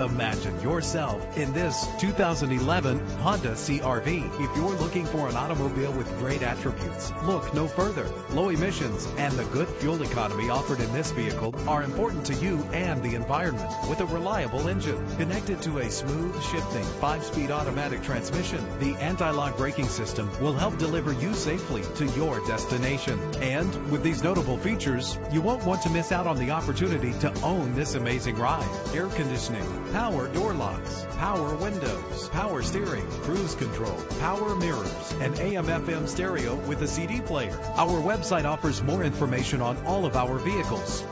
Imagine yourself in this 2011 Honda CRV. If you're looking for an automobile with great attributes, look no further. Low emissions and the good fuel economy offered in this vehicle are important to you and the environment. With a reliable engine connected to a smooth shifting 5-speed automatic transmission, the anti-lock braking system will help deliver you safely to your destination. And with these notable features, you won't want to miss out on the opportunity to own this amazing ride. Air conditioning, power door locks, power windows, power steering, cruise control, power mirrors, and AM FM stereo with a CD player. Our website offers more information on all of our vehicles.